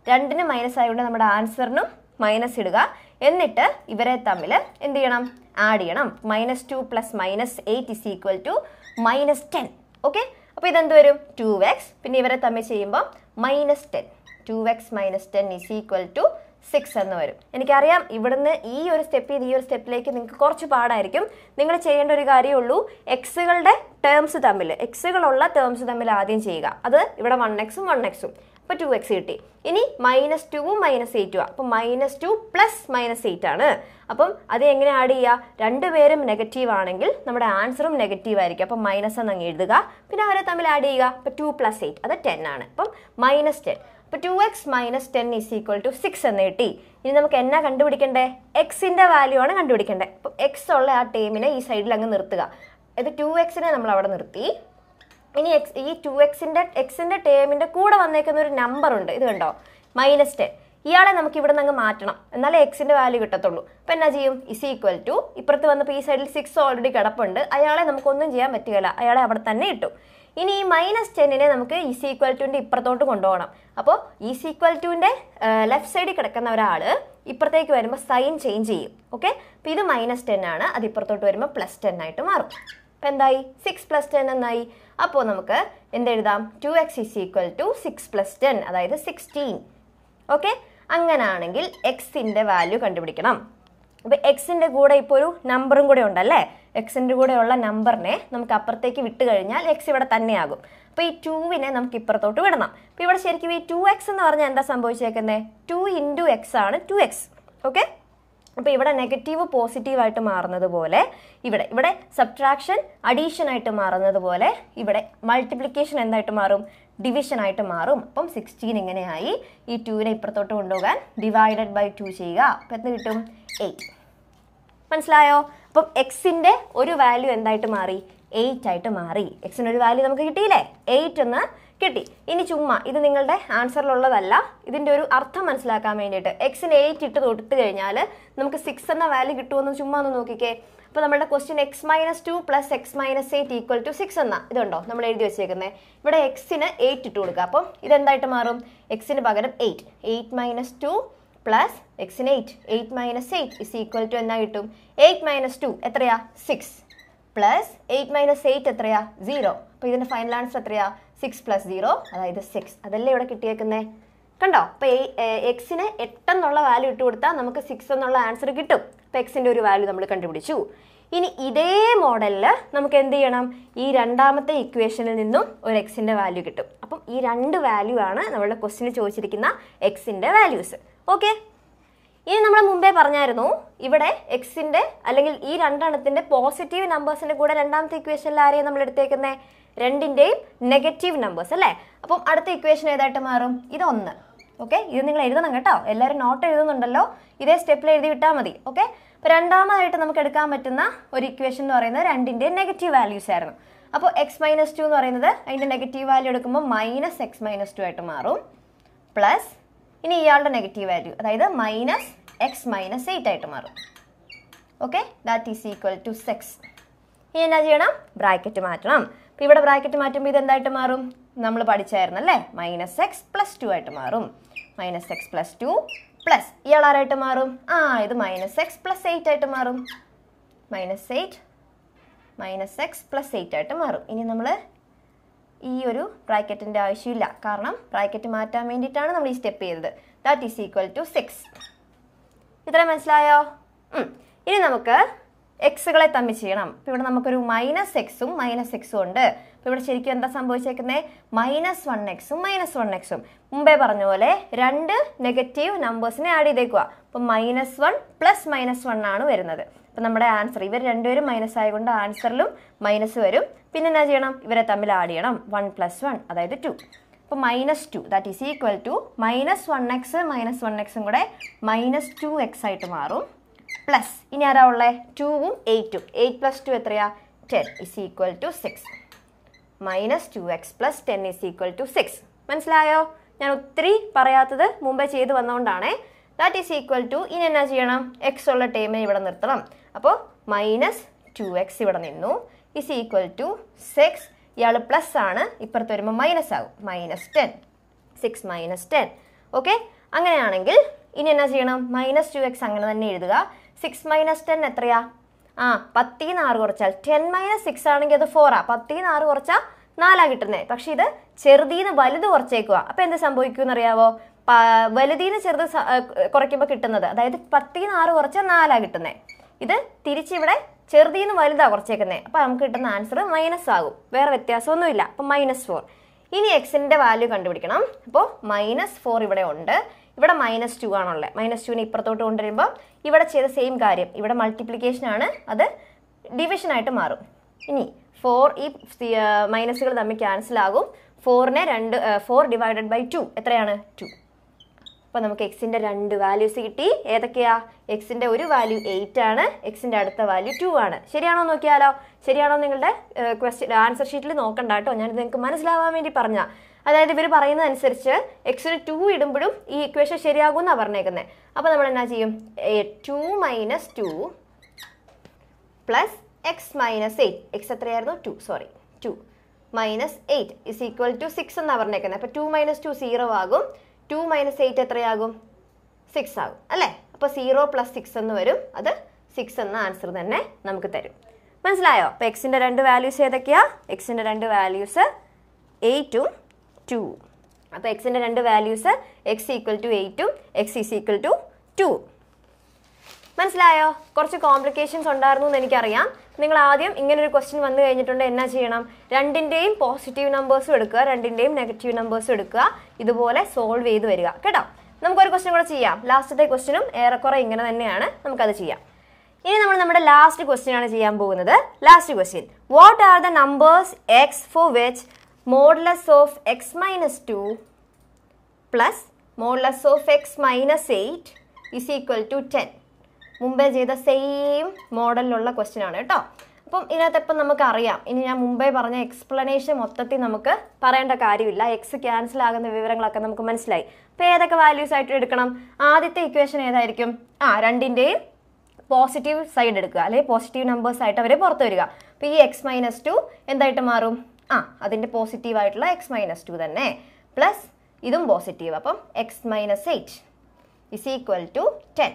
രണ്ടിന് മൈനസ് ആയതുകൊണ്ട് നമ്മുടെ ആൻസറിനും മൈനസ് ഇടുക. എന്നിട്ട് ഇവരെ തമ്മിൽ എന്ത് ചെയ്യണം? ആഡ് ചെയ്യണം. Minus two plus minus eight is equal to minus ten okay അപ്പോൾ ഇതെന്ത് വരും? ടു എക്സ് പിന്നെ ഇവരെ തമ്മിൽ ചെയ്യുമ്പോൾ minus ten two x minus ten is equal to six എന്ന് വരും. എനിക്കറിയാം ഇവിടുന്ന് ഈ ഒരു സ്റ്റെപ്പ് ചെയ്ത് ഈ ഒരു സ്റ്റെപ്പിലേക്ക് നിങ്ങൾക്ക് കുറച്ച് പാടായിരിക്കും. നിങ്ങൾ ചെയ്യേണ്ട ഒരു കാര്യമേ ഉള്ളൂ. എക്സുകളുടെ ടേംസ് തമ്മിൽ എക്സുകളുള്ള ടേംസ് തമ്മിൽ ആദ്യം ചെയ്യുക. അത് ഇവിടെ വൺ എക്സും വൺ എക്സും അപ്പോൾ ടു എക്സ് കിട്ടി. ഇനി മൈനസ് ടുവും മൈനസ് എയ്റ്റും അപ്പം minus two plus minus eight ആണ്. അപ്പം അത് എങ്ങനെ ആഡ് ചെയ്യുക രണ്ടുപേരും നെഗറ്റീവ് ആണെങ്കിൽ നമ്മുടെ ആൻസറും നെഗറ്റീവ് ആയിരിക്കും. അപ്പം മൈനസ് എന്ന് അങ്ങ് എഴുതുക. പിന്നെ അവരെ തമ്മിൽ ആഡ് ചെയ്യുക. അപ്പം ടു പ്ലസ് എയ്റ്റ് അത് ടെൻ ആണ്. അപ്പം മൈനസ് ടെൻ അപ്പോൾ two x minus ten is equal to six എന്ന് കിട്ടി. ഇനി നമുക്ക് എന്നാ കണ്ടുപിടിക്കണ്ടേ? എക്സിന്റെ വാല്യൂ ആണ് കണ്ടുപിടിക്കേണ്ടത് അപ്പം എക്സ് ഉള്ള ആ ടേമിനെ ഈ സൈഡിൽ അങ്ങ് നിർത്തുക. ഇത് ടു എക്സിനെ നമ്മൾ അവിടെ നിർത്തി. ഇനി എക്സ് ഈ ടു എക്സിന്റെ എക്സിന്റെ ടേമിന്റെ കൂടെ വന്നേക്കുന്ന ഒരു നമ്പർ ഉണ്ട്. ഇത് കണ്ടോ? മൈനസ് ടെൻ ഇയാളെ നമുക്ക് ഇവിടെ നിന്ന് മാറ്റണം. എന്നാലേ എക്സിന്റെ വാല്യൂ കിട്ടത്തുള്ളൂ. അപ്പം എന്നാ ചെയ്യും? ഇസ് ഈക്വൽ ടു ഇപ്പുറത്ത് വന്നപ്പോൾ ഈ സൈഡിൽ സിക്സ് ഓൾറെഡി കിടപ്പുണ്ട്. അയാളെ നമുക്കൊന്നും ചെയ്യാൻ പറ്റുകയില്ല. അയാളെ അവിടെ തന്നെ ഇട്ടു. ഇനി ഈ മൈനസ് ടെന്നിനെ നമുക്ക് ഇസ് ഈക്വൽ ടുവിന്റെ ഇപ്പുറത്തോട്ട് കൊണ്ടുപോകണം. അപ്പോൾ ഈസ് ഈക്വൽ ടുവിന്റെ ലെഫ്റ്റ് സൈഡിൽ കിടക്കുന്ന ഒരാൾ ഇപ്പുറത്തേക്ക് വരുമ്പോൾ സൈൻ ചേഞ്ച് ചെയ്യും. ഓക്കെ അപ്പോൾ ഇത് മൈനസ് ടെൻ ആണ്. അത് ഇപ്പുറത്തോട്ട് വരുമ്പോൾ പ്ലസ് ടെൻ ആയിട്ട് മാറും. അപ്പോൾ എന്തായി? സിക്സ് പ്ലസ് ടെൻ എന്നായി. അപ്പോൾ നമുക്ക് എന്തെഴുതാം? Two x is equal to six plus ten അതായത് സിക്സ്റ്റീൻ ഓക്കെ അങ്ങനാണെങ്കിൽ എക്സിന്റെ വാല്യൂ കണ്ടുപിടിക്കണം. അപ്പോൾ എക്സിന്റെ കൂടെ ഇപ്പോൾ ഒരു നമ്പറും കൂടെ ഉണ്ടല്ലേ? എക്സിന്റെ കൂടെയുള്ള നമ്പറിനെ നമുക്ക് അപ്പുറത്തേക്ക് വിട്ട് കഴിഞ്ഞാൽ എക്സ് ഇവിടെ തന്നെയാകും. അപ്പോൾ ഈ ടൂവിനെ നമുക്ക് ഇപ്പുറത്തോട്ട് വിടണം. അപ്പോൾ ഇവിടെ ശരിക്കും ഈ ടു എക്സ് എന്ന് പറഞ്ഞാൽ എന്താ സംഭവിച്ചേക്കുന്നത് ടു ഇന്റു എക്സ് ആണ് ടു എക്സ് ഓക്കെ അപ്പോൾ ഇവിടെ നെഗറ്റീവ് പോസിറ്റീവായിട്ട് മാറുന്നത് പോലെ ഇവിടെ ഇവിടെ സബ്ട്രാക്ഷൻ അഡീഷനായിട്ട് മാറുന്നത് പോലെ ഇവിടെ മൾട്ടിപ്ലിക്കേഷൻ എന്തായിട്ട് മാറും? ഡിവിഷൻ ആയിട്ട് മാറും. അപ്പം സിക്സ്റ്റീൻ ഇങ്ങനെയായി. ഈ ടൂവിനെ ഇപ്പുറത്തോട്ട് കൊണ്ടുപോകാൻ ഡിവൈഡഡ് ബൈ ടു ചെയ്യുക. അപ്പം എന്ത് കിട്ടും? എയ്റ്റ് മനസ്സിലായോ? അപ്പം എക്സിന്റെ ഒരു വാല്യൂ എന്തായിട്ട് മാറി? എയ്റ്റ് ആയിട്ട് മാറി. എക്സിന്റെ ഒരു വാല്യൂ നമുക്ക് കിട്ടിയില്ലേ? എയ്റ്റ് എന്ന് കിട്ടി. ഇനി ചുമ്മാ ഇത് നിങ്ങളുടെ ആൻസറിലുള്ളതല്ല ഇതിന്റെ ഒരു അർത്ഥം മനസ്സിലാക്കാൻ വേണ്ടിയിട്ട്. എക്സിന് എയ്റ്റ് ഇട്ട് തൊട്ട് കഴിഞ്ഞാൽ നമുക്ക് സിക്സ് എന്ന വാല്യൂ കിട്ടുമെന്ന് ചുമ്മാ ഒന്ന് നോക്കിക്കേ. അപ്പോൾ നമ്മുടെ question x minus two plus x minus eight equal to six എന്ന. ഇതുണ്ടോ? നമ്മൾ എഴുതി വെച്ചേക്കുന്നത് ഇവിടെ എക്സിന് എയ്റ്റ് ഇട്ട് കൊടുക്കുക അപ്പം ഇതെന്തായിട്ട് മാറും? എക്സിന് പകരം eight eight minus two plus എക്സിന് eight eight minus eight is equal to എന്നാ കിട്ടും? എയ്റ്റ് മൈനസ് ടു എത്രയാ? Six plus eight minus eight എത്രയാ? സീറോ അപ്പോൾ ഇതിന്റെ ഫൈനൽ ആൻസർ എത്രയാ? സിക്സ് പ്ലസ് സീറോ അതായത് സിക്സ് അതല്ലേ ഇവിടെ കിട്ടിയേക്കുന്നേ? കണ്ടോ? അപ്പോൾ എക്സിന് എട്ടെന്നുള്ള വാല്യൂ ഇട്ട് കൊടുത്താൽ നമുക്ക് സിക്സ് എന്നുള്ള ആൻസർ കിട്ടും. അപ്പോൾ എക്സിന്റെ ഒരു വാല്യൂ നമ്മൾ കണ്ടുപിടിച്ചു. ഇനി ഇതേ മോഡലിൽ നമുക്ക് എന്ത് ചെയ്യണം? ഈ രണ്ടാമത്തെ ഇക്വേഷനിൽ നിന്നും ഒരു എക്സിന്റെ വാല്യൂ കിട്ടും. അപ്പം ഈ രണ്ട് വാല്യൂ ആണ് നമ്മളുടെ ക്വസ്റ്റിന് ചോദിച്ചിരിക്കുന്ന എക്സിന്റെ വാല്യൂസ് ഓക്കെ ഇനി നമ്മൾ മുമ്പേ പറഞ്ഞായിരുന്നു ഇവിടെ എക്സിന്റെ അല്ലെങ്കിൽ ഈ രണ്ടെണ്ണത്തിന്റെ പോസിറ്റീവ് നമ്പേഴ്സിന്റെ കൂടെ രണ്ടാമത്തെ ഇക്വേഷനിൽ ആരെയും നമ്മൾ എടുത്തേക്കുന്നത് രണ്ടിന്റെയും നെഗറ്റീവ് നമ്പേഴ്സ് അല്ലേ? അപ്പം അടുത്ത ഇക്വേഷൻ ഏതായിട്ട് മാറും? ഇത് ഒന്ന് ഓക്കെ ഇത് നിങ്ങൾ എഴുതണം കേട്ടോ. എല്ലാവരും നോട്ട് എഴുതുന്നുണ്ടല്ലോ. ഇതേ സ്റ്റെപ്പിൽ എഴുതി വിട്ടാൽ മതി. ഓക്കെ അപ്പോൾ രണ്ടാമതായിട്ട് നമുക്ക് എടുക്കാൻ പറ്റുന്ന ഒരു ഇക്വേഷൻ എന്ന് പറയുന്നത് രണ്ടിന്റെ നെഗറ്റീവ് വാല്യൂസ് ആയിരുന്നു. അപ്പോൾ എക്സ് മൈനസ് ടു എന്ന് പറയുന്നത് അതിന്റെ നെഗറ്റീവ് വാല്യൂ എടുക്കുമ്പോൾ മൈനസ് എക്സ് മൈനസ് ടു ആയിട്ട് മാറും. പ്ലസ് ഇനി ഇയാളുടെ നെഗറ്റീവ് വാല്യൂ അതായത് മൈനസ് എക്സ് മൈനസ് എയ്റ്റ് ആയിട്ട് മാറും. Okay that is equal to six ഇനി എന്നാ ചെയ്യണം? ബ്രാക്കറ്റ് മാറ്റണം. അപ്പോൾ ഇവിടെ ബ്രാക്കറ്റ് മാറ്റുമ്പോൾ ഇത് എന്തായിട്ട് മാറും? നമ്മൾ പഠിച്ചായിരുന്നു അല്ലേ? മൈനസ് എക്സ് പ്ലസ് ടു ആയിട്ട് മാറും. Minus x plus two plus ഇയാൾ ആരായിട്ട് മാറും? ആ ഇത് മൈനസ് എക്സ് പ്ലസ് എയ്റ്റ് ആയിട്ട് മാറും. Minus eight minus x plus eight ആയിട്ട് മാറും. ഇനി നമ്മൾ ഈ ഒരു ബ്രാക്കറ്റിന്റെ ആവശ്യമില്ല. കാരണം ബ്രാക്കറ്റ് മാറ്റാൻ വേണ്ടിയിട്ടാണ് നമ്മൾ ഈ സ്റ്റെപ്പ് ചെയ്തത്. That is equal to six ഇത്ര മനസ്സിലായോ? ഇനി നമുക്ക് എക്സുകളെ തമ്മിൽ ചെയ്യണം. ഇപ്പം ഇവിടെ നമുക്കൊരു മൈനസ് എക്സും മൈനസ് എക്സും ഉണ്ട്. അപ്പോൾ ഇവിടെ ശരിക്കും എന്താ സംഭവിച്ചേക്കുന്നത് മൈനസ് വൺ എക്സും മൈനസ് വൺ എക്സും മുമ്പേ പറഞ്ഞ പോലെ രണ്ട് നെഗറ്റീവ് നമ്പേഴ്സിനെ ആഡ് ചെയ്തേക്കുക അപ്പം minus one plus minus one ആണ് വരുന്നത്. അപ്പം നമ്മുടെ ആൻസർ ഇവർ രണ്ടുപേരും മൈനസ് ആയതുകൊണ്ട് ആൻസറിലും മൈനസ് വരും. പിന്നെ എന്നാ ചെയ്യണം? ഇവരെ തമ്മിൽ ആഡ് ചെയ്യണം. വൺ പ്ലസ് വൺ അതായത് ടു അപ്പോൾ minus two that is equal to minus one x minus one എക്സും കൂടെ മൈനസ് ടു എക്സ് ആയിട്ട് മാറും. പ്ലസ് ഇനി ആരാ ഉള്ളത് ടൂവും എയ്റ്റും എയ്റ്റ് പ്ലസ് ടു എത്രയാ? Ten is equal to six minus two x plus ten is equal to six മനസ്സിലായോ? ഞാൻ ഒത്തിരി പറയാത്തത് മുമ്പേ ചെയ്ത് വന്നതുകൊണ്ടാണേ ദാറ്റ് ഈസ് ഈക്വൽ ടു ഇനി എന്നാ ചെയ്യണം? എക്സ് ഉള്ള ടേമിനെ ഇവിടെ നിർത്തണം. അപ്പോൾ മൈനസ് ടു എക്സ് ഇവിടെ നിന്നു. ഇസ് ഈക്വൽ ടു സിക്സ് ഇയാൾ പ്ലസ് ആണ് ഇപ്പുറത്ത് വരുമ്പോൾ മൈനസ് ആകും. Minus ten six minus ten okay അങ്ങനെയാണെങ്കിൽ ഇനി എന്നാ ചെയ്യണം? മൈനസ് ടു എക്സ് അങ്ങനെ തന്നെ എഴുതുക. സിക്സ് മൈനസ് ടെൻ എത്രയാ? ആ പത്തി ആറ് കുറച്ചാൽ ടെൻ മൈനസ് സിക്സ് ആണെങ്കിൽ അത് ഫോറാ പത്തി ആറ് കുറച്ചാൽ നാലാ കിട്ടുന്നത് പക്ഷേ ഇത് ചെറുതീന്ന് വലുത് കുറച്ചേക്കുക. അപ്പോൾ എന്ത് സംഭവിക്കും അറിയാവോ വലുതീന്ന് ചെറുത് കുറയ്ക്കുമ്പോൾ കിട്ടുന്നത്. അതായത് പത്തി ആറ് കുറച്ചാൽ നാലാ കിട്ടുന്നത് ഇത് തിരിച്ചിവിടെ ചെറുതീന്ന് വലുതാ കുറച്ചേക്കുന്നത് അപ്പോൾ നമുക്ക് കിട്ടുന്ന ആൻസർ മൈനസ് ആകും. വേറെ വ്യത്യാസമൊന്നുമില്ല. അപ്പം മൈനസ് ഫോർ ഇനി എക്സിന്റെ വാല്യൂ കണ്ടുപിടിക്കണം. അപ്പോൾ മൈനസ് ഫോർ ഇവിടെ ഉണ്ട്. ഇവിടെ മൈനസ് ടു ആണുള്ളത് മൈനസ് ടുവിനെ ഇപ്പുറത്തോട്ട് കൊണ്ടുവരുമ്പോൾ ഇവിടെ ചെയ്ത സെയിം കാര്യം. ഇവിടെ മൾട്ടിപ്ലിക്കേഷൻ ആണ്. അത് ഡിവിഷൻ ആയിട്ട് മാറും. ഇനി ഫോർ ഈ മൈനസുകൾ തമ്മിൽ ക്യാൻസൽ ആകും. ഫോറിനെ രണ്ട് ഫോർ ഡിവൈഡഡ് ബൈ ടു എത്രയാണ്? ടു അപ്പോൾ നമുക്ക് എക്സിന്റെ രണ്ട് വാല്യൂസ് കിട്ടി. ഏതൊക്കെയാ? എക്സിന്റെ ഒരു വാല്യൂ എയ്റ്റ് ആണ്. എക്സിന്റെ അടുത്ത വാല്യൂ ടു ആണ്. ശരിയാണോ നോക്കിയാലോ? ശരിയാണോ നിങ്ങളുടെ ക്വസ്റ്റ്യൻ ആൻസർ ഷീറ്റിൽ നോക്കണ്ട കേട്ടോ. ഞാനിത് നിങ്ങൾക്ക് മനസ്സിലാവാൻ വേണ്ടി പറഞ്ഞ അതായത് ഇവർ പറയുന്നതനുസരിച്ച് എക്സിന് ടു ഇടുമ്പോഴും ഈ ഇക്വേഷൻ ശരിയാകും എന്നാണ് പറഞ്ഞേക്കുന്നത് അപ്പോൾ നമ്മൾ എന്നാ ചെയ്യും two minus two plus x minus eight x എത്രയായിരുന്നു? Two sorry two minus eight is equal to six എന്നാണ് പറഞ്ഞേക്കുന്നത് അപ്പോൾ ടു മൈനസ് ടു സീറോ ആകും. ടു മൈനസ് എയ്റ്റ് എത്രയാകും? സിക്സ് ആകും അല്ലേ? അപ്പോൾ സീറോ പ്ലസ് സിക്സ് എന്ന് വരും. അത് സിക്സ് എന്ന ആൻസർ തന്നെ നമുക്ക് തരും. മനസ്സിലായോ? അപ്പോൾ എക്സിന്റെ രണ്ട് വാല്യൂസ് ഏതൊക്കെയാ? എക്സിന്റെ രണ്ട് വാല്യൂസ് എയ്റ്റും ടു അപ്പോൾ എക്സിന്റെ രണ്ട് values x equal to എയ്റ്റും x is equal to two മനസ്സിലായോ? കുറച്ച് കോംപ്ലിക്കേഷൻസ് ഉണ്ടായിരുന്നു എന്ന് എനിക്കറിയാം. നിങ്ങൾ ആദ്യം ഇങ്ങനെ ഒരു ക്വസ്റ്റ്യൻ വന്നു കഴിഞ്ഞിട്ടുണ്ട് എന്നാ ചെയ്യണം? രണ്ടിന്റെയും പോസിറ്റീവ് നമ്പേഴ്സും എടുക്കുക രണ്ടിന്റെയും നെഗറ്റീവ് നമ്പേഴ്സും എടുക്കുക. ഇതുപോലെ സോൾവ് ചെയ്ത് വരിക. കേട്ടോ? നമുക്കൊരു ക്വസ്റ്റ്യൻ കൂടെ ചെയ്യാം. ലാസ്റ്റത്തെ ക്വസ്റ്റ്യനും ഏറെക്കുറെ ഇങ്ങനെ തന്നെയാണ്. നമുക്കത് ചെയ്യാം. ഇനി നമ്മൾ നമ്മുടെ ലാസ്റ്റ് ക്വസ്റ്റ്യൻ ആണ് ചെയ്യാൻ പോകുന്നത്. Last question what are the numbers x for which modulus of x minus two plus modulus of x minus eight is equal to ten മുമ്പേ ചെയ്ത സെയിം മോഡലിലുള്ള ക്വസ്റ്റ്യൻ ആണ് കേട്ടോ. അപ്പം ഇതിനകത്ത് ഇപ്പം നമുക്കറിയാം ഇനി ഞാൻ മുമ്പേ പറഞ്ഞ എക്സ്പ്ലനേഷൻ മൊത്തത്തിൽ നമുക്ക് പറയേണ്ട കാര്യമില്ല. എക്സ് ക്യാൻസൽ ആകുന്ന വിവരങ്ങളൊക്കെ നമുക്ക് മനസ്സിലായി. അപ്പോൾ ഏതൊക്കെ വാല്യൂസ് ആയിട്ട് എടുക്കണം? ആദ്യത്തെ ഇക്വേഷൻ ഏതായിരിക്കും? ആ രണ്ടിന്റെയും പോസിറ്റീവ് സൈഡ് എടുക്കുക. അല്ലെങ്കിൽ പോസിറ്റീവ് നമ്പേഴ്സ് ആയിട്ട് അവരെ പുറത്ത് വരിക. അപ്പോൾ ഈ എക്സ് മൈനസ് ടു എന്തായിട്ട് മാറും? ആ അതിന്റെ പോസിറ്റീവ് ആയിട്ടുള്ള എക്സ് മൈനസ് ടു തന്നെ. പ്ലസ് ഇതും പോസിറ്റീവ് അപ്പം x minus eight is equal to ten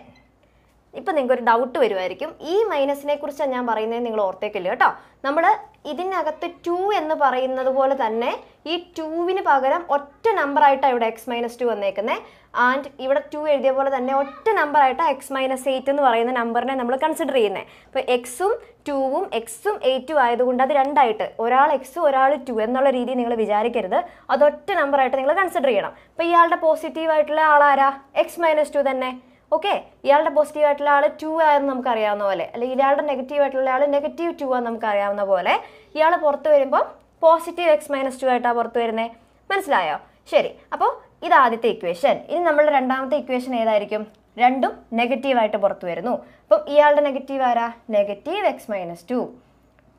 ഇപ്പം നിങ്ങൾക്ക് ഒരു ഡൗട്ട് വരുമായിരിക്കും ഈ മൈനസിനെ കുറിച്ചാണ് ഞാൻ പറയുന്നത് നിങ്ങൾ ഓർത്തേക്കില്ല കേട്ടോ? നമ്മൾ ഇതിനകത്ത് ടു എന്ന് പറയുന്നത് പോലെ തന്നെ ഈ ടൂവിന് പകരം ഒറ്റ നമ്പറായിട്ടാണ് ഇവിടെ എക്സ് മൈനസ് ടു വന്നേക്കുന്നത് ആൻഡ് ഇവിടെ ടു എഴുതിയ പോലെ തന്നെ ഒറ്റ നമ്പറായിട്ടാണ് എക്സ് മൈനസ് എയ്റ്റ് എന്ന് പറയുന്ന നമ്പറിനെ നമ്മൾ കൺസിഡർ ചെയ്യുന്നത് അപ്പോൾ എക്സും ടൂവും എക്സും എയ്റ്റും ആയതുകൊണ്ട് അത് രണ്ടായിട്ട് ഒരാൾ എക്സ് ഒരാൾ ടു എന്നുള്ള രീതിയിൽ നിങ്ങൾ വിചാരിക്കരുത്. അതൊറ്റ നമ്പർ ആയിട്ട് നിങ്ങൾ കൺസിഡർ ചെയ്യണം. അപ്പോൾ ഇയാളുടെ പോസിറ്റീവ് ആയിട്ടുള്ള ആളാരാ? എക്സ് മൈനസ് ടു തന്നെ. ഓക്കെ ഇയാളുടെ പോസിറ്റീവ് ആയിട്ടുള്ള ആൾ ടു ആയെന്ന് നമുക്ക് അറിയാവുന്ന പോലെ അല്ലെങ്കിൽ ഇയാളുടെ നെഗറ്റീവ് ആയിട്ടുള്ള ആൾ നെഗറ്റീവ് ടു ആണെന്ന് നമുക്ക് അറിയാവുന്ന പോലെ ഇയാൾ പുറത്ത് വരുമ്പോൾ പോസിറ്റീവ് എക്സ് മൈനസ് ടു ആയിട്ടാണ് പുറത്ത് വരുന്നത് മനസ്സിലായോ? ശരി അപ്പോൾ ഇത് ആദ്യത്തെ ഇക്വേഷൻ ഇനി നമ്മളുടെ രണ്ടാമത്തെ ഇക്വേഷൻ ഏതായിരിക്കും? രണ്ടും നെഗറ്റീവായിട്ട് പുറത്ത് വരുന്നു. അപ്പം ഇയാളുടെ നെഗറ്റീവ് ആരാ? Negative x minus two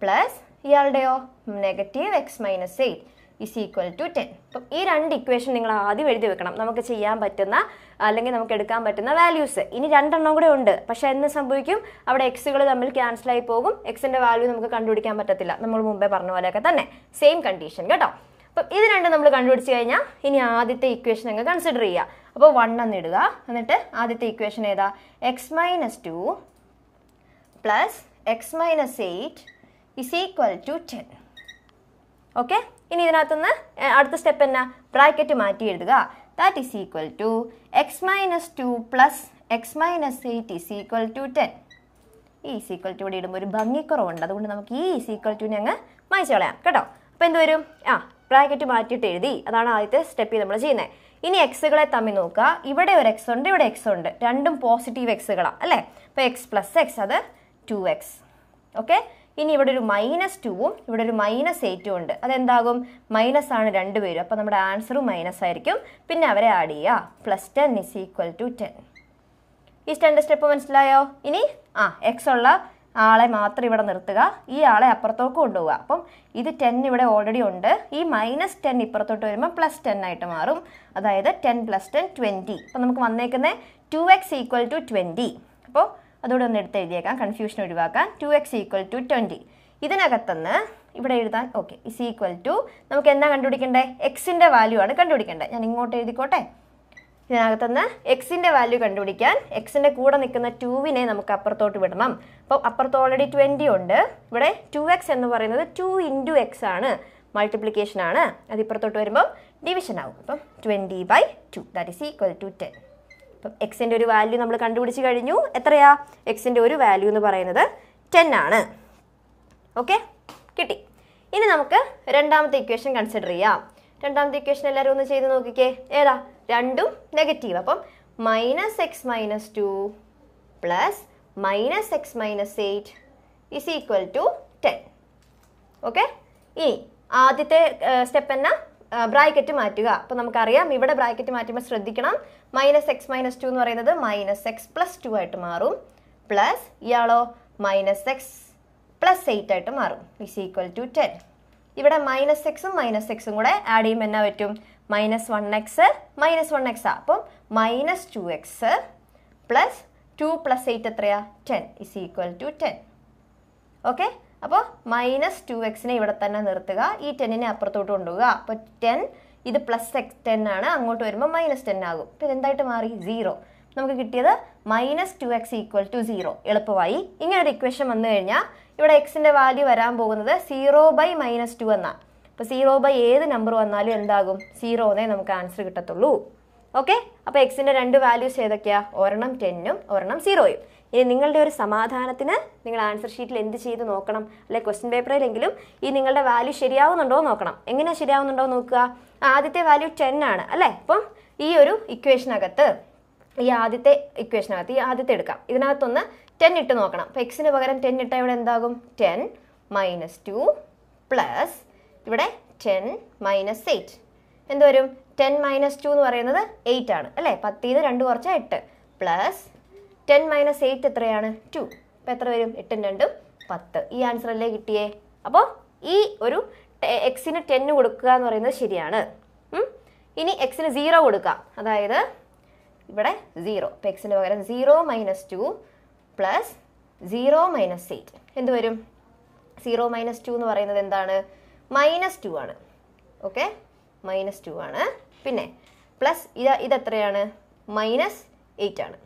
plus ഇയാളുടെയോ? Negative x minus eight is equal to ten അപ്പം ഈ രണ്ട് ഇക്വേഷൻ നിങ്ങൾ ആദ്യം എഴുതി വെക്കണം. നമുക്ക് ചെയ്യാൻ പറ്റുന്ന അല്ലെങ്കിൽ നമുക്ക് എടുക്കാൻ പറ്റുന്ന വാല്യൂസ് ഇനി രണ്ടെണ്ണം കൂടെ ഉണ്ട്. പക്ഷേ എന്ന് സംഭവിക്കും? അവിടെ എക്സുകൾ തമ്മിൽ ക്യാൻസലായി പോകും. എക്സിന്റെ വാല്യൂ നമുക്ക് കണ്ടുപിടിക്കാൻ പറ്റത്തില്ല. നമ്മൾ മുമ്പേ പറഞ്ഞ പോലെയൊക്കെ തന്നെ. സെയിം കണ്ടീഷൻ കേട്ടോ. അപ്പം ഇത് രണ്ടും നമ്മൾ കണ്ടുപിടിച്ച് കഴിഞ്ഞാൽ ഇനി ആദ്യത്തെ ഇക്വേഷൻ അങ്ങ് കൺസിഡർ ചെയ്യുക അപ്പോൾ വൺ എന്ന് ഇടുക. എന്നിട്ട് ആദ്യത്തെ ഇക്വേഷൻ ഏതാ? X minus two plus x minus eight is equal to ten okay ഇനി ഇതിനകത്തുനിന്ന് അടുത്ത സ്റ്റെപ്പ് എന്നാ? ബ്രാക്കറ്റ് മാറ്റി എഴുതുക. That is equal to x minus two plus x minus eight is equal to ten ഈ ഈസ് ഈക്വൽ ടു ഇവിടെ ഇടുമ്പോൾ ഒരു ഭംഗിക്കുറവുണ്ട്. അതുകൊണ്ട് നമുക്ക് ഈ ഈസ് ഈക്വൽ ടുവിനെ അങ്ങ് മായ്ച്ചു കളയാം. കേട്ടോ? അപ്പോൾ എന്ത് വരും? ആ ബ്രാക്കറ്റ് മാറ്റിയിട്ട് എഴുതി. അതാണ് ആദ്യത്തെ സ്റ്റെപ്പ് നമ്മൾ ചെയ്യുന്നത് ഇനി എക്സുകളെ തമ്മിൽ നോക്കുക. ഇവിടെ ഒരു എക്സ് ഉണ്ട് ഇവിടെ എക്സ് ഉണ്ട്. രണ്ടും പോസിറ്റീവ് എക്സുകളാണ് അല്ലേ? അപ്പോൾ എക്സ് പ്ലസ് എക്സ് അത് ടു എക്സ് ഓക്കെ ഇനി ഇവിടെ ഒരു മൈനസ് ടുവും ഇവിടെ ഒരു മൈനസ് എയ്റ്റും ഉണ്ട്. അതെന്താകും? മൈനസ് ആണ് രണ്ടുപേരും അപ്പോൾ നമ്മുടെ ആൻസറും മൈനസ് ആയിരിക്കും. പിന്നെ അവരെ ആഡ് ചെയ്യുക plus ten is equal to ten ഈ ടെന്റെ സ്റ്റെപ്പ് മനസ്സിലായോ? ഇനി ആ എക്സ് ഉള്ള ആളെ മാത്രം ഇവിടെ നിർത്തുക. ഈ ആളെ അപ്പുറത്തോട്ട് കൊണ്ടുപോവുക. അപ്പം ഇത് ടെൻ ഇവിടെ ഓൾറെഡി ഉണ്ട്. ഈ മൈനസ് ടെൻ ഇപ്പുറത്തോട്ട് വരുമ്പോൾ പ്ലസ് ടെൻ ആയിട്ട് മാറും. അതായത് ടെൻ പ്ലസ് ടെൻ ട്വന്റി അപ്പം നമുക്ക് വന്നേക്കുന്നത് two x equal to twenty അപ്പോൾ അതുകൂടെ ഒന്ന് എടുത്ത് എഴുതിയേക്കാം. കൺഫ്യൂഷൻ ഒഴിവാക്കാൻ two x equal to twenty ഇതിനകത്തുനിന്ന് ഇവിടെ എഴുതാൻ ഓക്കെ ഇസ് ഈക്വൽ ടു നമുക്ക് എന്താ കണ്ടുപിടിക്കേണ്ടേ? എക്സിന്റെ വാല്യൂ ആണ് കണ്ടുപിടിക്കേണ്ടത്. ഞാൻ ഇങ്ങോട്ട് എഴുതിക്കോട്ടെ? ഇതിനകത്തുനിന്ന് എക്സിന്റെ വാല്യൂ കണ്ടുപിടിക്കാൻ എക്സിന്റെ കൂടെ നിൽക്കുന്ന ടൂവിനെ നമുക്ക് അപ്പുറത്തോട്ട് വിടണം. അപ്പോൾ അപ്പുറത്ത് ഓൾറെഡി ട്വന്റി ഉണ്ട്. ഇവിടെ ടു എക്സ് എന്ന് പറയുന്നത് ടു ഇന്റു എക്സ് ആണ്. മൾട്ടിപ്ലിക്കേഷൻ ആണ്. അത് ഇപ്പുറത്തോട്ട് വരുമ്പോൾ ഡിവിഷൻ ആവും. അപ്പം twenty by two that is equal to ten അപ്പം എക്സിന്റെ ഒരു വാല്യൂ നമ്മൾ കണ്ടുപിടിച്ച് കഴിഞ്ഞു. എത്രയാ? എക്സിന്റെ ഒരു വാല്യൂ എന്ന് പറയുന്നത് ടെൻ ആണ്. ഓക്കെ കിട്ടി. ഇനി നമുക്ക് രണ്ടാമത്തെ ഇക്വേഷൻ കൺസിഡർ ചെയ്യാം. രണ്ടാമത്തെ ഇക്വേഷൻ എല്ലാവരും ഒന്ന് ചെയ്ത് നോക്കിക്കേ. ഏതാ? രണ്ടും നെഗറ്റീവ് അപ്പം minus x minus two plus minus x minus eight is equal to ten okay ഇനി ആദ്യത്തെ സ്റ്റെപ്പ് എന്നാ? ബ്രാക്കറ്റ് മാറ്റുക. അപ്പോൾ നമുക്കറിയാം ഇവിടെ ബ്രാക്കറ്റ് മാറ്റുമ്പോൾ ശ്രദ്ധിക്കണം. മൈനസ് എക്സ് മൈനസ് ടു എന്ന് പറയുന്നത് മൈനസ് എക്സ് പ്ലസ് ടു ആയിട്ട് മാറും. പ്ലസ് ഇയാളോ മൈനസ് എക്സ് പ്ലസ് എയ്റ്റ് ആയിട്ട് മാറും. Is equal to ten. ഇവിടെ മൈനസ് എക്സും മൈനസ് എക്സും കൂടെ ആഡ് ചെയ്യുമ്പോൾ എന്നാ പറ്റും? Minus one x minus one x അപ്പം minus two x plus two plus eight എത്രയാ? Ten. Is equal to ten. Okay? അപ്പോൾ മൈനസ് ടു എക്സിനെ ഇവിടെ തന്നെ നിർത്തുക. ഈ ടെന്നിനെ അപ്പുറത്തോട്ട് കൊണ്ടുപോകുക അപ്പോൾ ടെൻ ഇത് പ്ലസ് എക്സ് ടെൻ ആണ്. അങ്ങോട്ട് വരുമ്പോൾ മൈനസ് ടെൻ ആകും. പിന്നെ ഇതെന്തായിട്ട് മാറി? സീറോ നമുക്ക് കിട്ടിയത് minus two x equal to zero എളുപ്പമായി. ഇങ്ങനെ ഒരു ഇക്വേഷൻ വന്നു കഴിഞ്ഞാൽ ഇവിടെ എക്സിന്റെ വാല്യൂ വരാൻ പോകുന്നത് സീറോ ബൈ മൈനസ് ടു എന്നാണ് അപ്പോൾ സീറോ ബൈ ഏത് നമ്പർ വന്നാലും എന്താകും? സീറോ എന്നേ നമുക്ക് ആൻസർ കിട്ടത്തുള്ളൂ. ഓക്കെ അപ്പോൾ എക്സിന്റെ രണ്ട് വാല്യൂസ് ഏതൊക്കെയാണ് ഒരെണ്ണം ടെന്നും ഒരെണ്ണം സീറോയും ഇനി നിങ്ങളുടെ ഒരു സമാധാനത്തിന് നിങ്ങൾ ആൻസർ ഷീറ്റിൽ എന്ത് ചെയ്ത് നോക്കണം? അല്ലെ ക്വസ്റ്റ്യൻ പേപ്പറിലെങ്കിലും ഈ നിങ്ങളുടെ വാല്യൂ ശരിയാവുന്നുണ്ടോ നോക്കണം. എങ്ങനെ ശരിയാവുന്നുണ്ടോ നോക്കുക? ആദ്യത്തെ വാല്യൂ ടെൻ ആണ് അല്ലേ? അപ്പം ഈ ഒരു ഇക്വേഷനകത്ത് ഈ ആദ്യത്തെ ഇക്വേഷനകത്ത് ഈ ആദ്യത്തെ എടുക്കാം. ഇതിനകത്തൊന്ന് ടെൻ ഇട്ട് നോക്കണം. അപ്പോൾ എക്സിന് പകരം ടെൻ ഇട്ടാൽ ഇവിടെ എന്താകും? ടെൻ മൈനസ് ടു പ്ലസ് ഇവിടെ ടെൻ മൈനസ് എയ്റ്റ് എന്ത് വരും? ടെൻ മൈനസ് ടു എന്ന് പറയുന്നത് എയ്റ്റ് ആണ് അല്ലേ? പത്തിന്ന് രണ്ട് കുറച്ച് എട്ട്. പ്ലസ് ടെൻ മൈനസ് എയ്റ്റ് എത്രയാണ്? ടു. അപ്പോൾ എത്ര വരും? എട്ടും രണ്ടും പത്ത്. ഈ ആൻസർ അല്ലേ കിട്ടിയേ? അപ്പോൾ ഈ ഒരു എക്സിന് ടെന്ന് കൊടുക്കുക എന്ന് പറയുന്നത് ശരിയാണ്. ഇനി എക്സിന് സീറോ കൊടുക്കാം. അതായത് ഇവിടെ സീറോ അപ്പോൾ എക്സിന് പകരം zero minus two plus zero minus eight എന്ത് വരും? സീറോ മൈനസ് ടു എന്ന് പറയുന്നത് എന്താണ്? മൈനസ് ടു ആണ്. ഓക്കെ? മൈനസ് ടു ആണ്. പിന്നെ പ്ലസ് ഇത് ഇതെത്രയാണ് മൈനസ് എയ്റ്റ് ആണ്.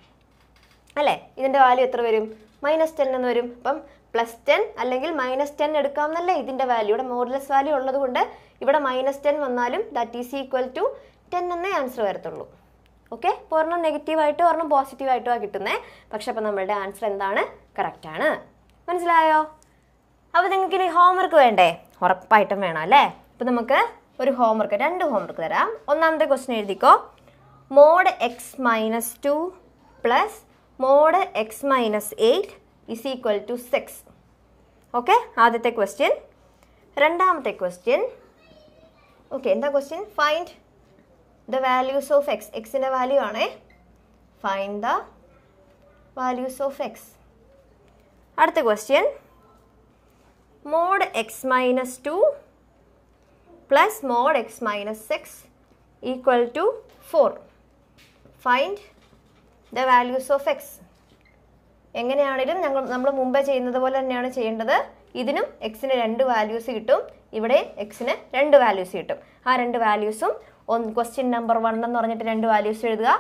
അല്ലേ? ഇതിന്റെ വാല്യൂ എത്ര വരും? മൈനസ് ടെൻ എന്ന് വരും. അപ്പം പ്ലസ് ടെൻ അല്ലെങ്കിൽ മൈനസ് ടെൻ എടുക്കാമെന്നല്ലേ ഇതിന്റെ വാല്യൂ ഇവിടെ മോഡലസ് വാല്യൂ ഉള്ളത് കൊണ്ട് ഇവിടെ മൈനസ് ടെൻ വന്നാലും that is equal to ten എന്നേ ആൻസർ വരത്തുള്ളൂ. ഓക്കെ അപ്പോൾ ഒരെണ്ണം നെഗറ്റീവായിട്ടോ ഒരെണ്ണം പോസിറ്റീവായിട്ടോ ആണ് കിട്ടുന്നത് പക്ഷെ അപ്പോൾ നമ്മളുടെ ആൻസർ എന്താണ്? കറക്റ്റാണ് മനസ്സിലായോ? അപ്പോൾ നിങ്ങൾക്ക് ഇനി ഹോംവർക്ക് വേണ്ടേ? ഉറപ്പായിട്ടും വേണം അല്ലേ? അപ്പോൾ നമുക്ക് ഒരു ഹോംവർക്ക് രണ്ട് ഹോംവർക്ക് തരാം. ഒന്നാമത്തെ ക്വസ്റ്റ്യൻ എഴുതിക്കോ. Mod x minus two plus mod x minus eight is equal to six okay ആദ്യത്തെ ക്വസ്റ്റ്യൻ രണ്ടാമത്തെ ക്വസ്റ്റ്യൻ ഓക്കെ എന്താ question find the values of x എക്സിന്റെ വാല്യൂ ആണേ. Find the values of x അടുത്ത question mod x minus 2 plus mod x minus 6 equal to 4. Find the values of x എങ്ങനെയാണെങ്കിലും ഞങ്ങൾ നമ്മൾ മുമ്പേ ചെയ്യുന്നത് പോലെ തന്നെയാണ് ചെയ്യേണ്ടത്. ഇതിനും എക്സിന് രണ്ട് വാല്യൂസ് കിട്ടും. ഇവിടെ എക്സിന് രണ്ട് വാല്യൂസ് കിട്ടും. ആ രണ്ട് വാല്യൂസും ഒന്ന് ക്വസ്റ്റ്യൻ നമ്പർ വൺ എന്ന് പറഞ്ഞിട്ട് രണ്ട് വാല്യൂസ് എഴുതുക.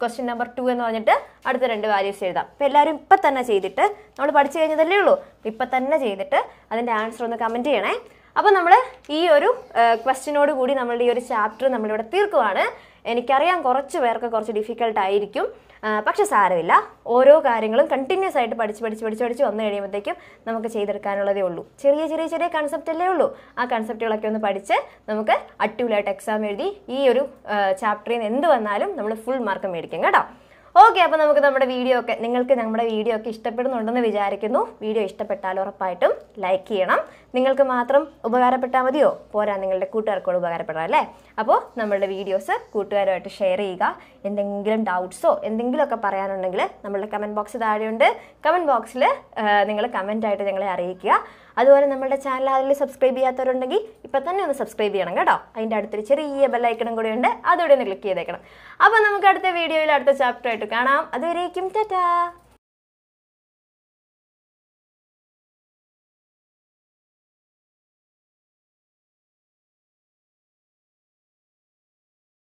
ക്വസ്റ്റ്യൻ നമ്പർ ടു എന്ന് പറഞ്ഞിട്ട് അടുത്ത രണ്ട് വാല്യൂസ് എഴുതാം. അപ്പോൾ എല്ലാവരും ഇപ്പം തന്നെ ചെയ്തിട്ട് നമ്മൾ പഠിച്ചു കഴിഞ്ഞതല്ലേ ഉള്ളൂ. ഇപ്പം തന്നെ ചെയ്തിട്ട് അതിന്റെ ആൻസർ ഒന്ന് കമന്റ് ചെയ്യണേ. അപ്പോൾ നമ്മൾ ഈ ഒരു ക്വസ്റ്റ്യനോട് കൂടി നമ്മളുടെ ഈ ഒരു ചാപ്റ്റർ നമ്മളിവിടെ തീർക്കുവാണ്. എനിക്കറിയാം കുറച്ച് പേർക്ക് കുറച്ച് ഡിഫിക്കൽട്ട് ആയിരിക്കും. ആ, പക്ഷെ സാരമില്ല. ഓരോ കാര്യങ്ങളും കണ്ടിന്യൂസ് ആയിട്ട് പഠിച്ച് പഠിച്ച് പഠിച്ച് പഠിച്ച് വന്നു കഴിയുമ്പോഴത്തേക്കും നമുക്ക് ചെയ്തെടുക്കാനുള്ളതേ ഉള്ളൂ. ചെറിയ ചെറിയ ചെറിയ കൺസെപ്റ്റ് അല്ലേ ഉള്ളൂ. ആ കൺസെപ്റ്റുകളൊക്കെ ഒന്ന് പഠിച്ച് നമുക്ക് അടിപൊളിയായിട്ട് എക്സാം എഴുതി ഈ ഒരു ചാപ്റ്ററിൽ നിന്ന് എന്ത് വന്നാലും നമ്മൾ ഫുൾ മാർക്ക് മേടിക്കും കേട്ടോ. ഓക്കെ അപ്പോൾ നമുക്ക് നമ്മുടെ വീഡിയോ ഒക്കെ നിങ്ങൾക്ക് നമ്മുടെ വീഡിയോ ഒക്കെ ഇഷ്ടപ്പെടുന്നുണ്ടെന്ന് വിചാരിക്കുന്നു. വീഡിയോ ഇഷ്ടപ്പെട്ടാൽ ഉറപ്പായിട്ടും ലൈക്ക് ചെയ്യണം. നിങ്ങൾക്ക് മാത്രം ഉപകാരപ്പെട്ടാൽ മതിയോ? പോരാ നിങ്ങളുടെ കൂട്ടുകാർക്കോട് ഉപകാരപ്പെടാം അല്ലേ? അപ്പോൾ നമ്മളുടെ വീഡിയോസ് കൂട്ടുകാരുമായിട്ട് ഷെയർ ചെയ്യുക. എന്തെങ്കിലും ഡൗട്ട്സോ എന്തെങ്കിലുമൊക്കെ പറയാനുണ്ടെങ്കിൽ നമ്മളുടെ കമന്റ് ബോക്സ് താഴെയുണ്ട്. കമന്റ് ബോക്സിൽ നിങ്ങൾ കമന്റായിട്ട് ഞങ്ങളെ അറിയിക്കുക. അതുപോലെ നമ്മുടെ ചാനൽ അതിൽ സബ്സ്ക്രൈബ് ചെയ്യാത്തവരുണ്ടെങ്കിൽ ഇപ്പം തന്നെ ഒന്ന് സബ്സ്ക്രൈബ് ചെയ്യണം കേട്ടോ. അതിന്റെ അടുത്തൊരു ചെറിയ ബെല്ലൈക്കണം കൂടി ഉണ്ട്. അതുകൂടി ഒന്ന് ക്ലിക്ക് ചെയ്തേക്കണം. അപ്പോൾ നമുക്ക് അടുത്ത വീഡിയോയിൽ അടുത്ത ചാപ്റ്റർ ആയിട്ട് കാണാം. അതുവരേക്കും ടാറ്റാ!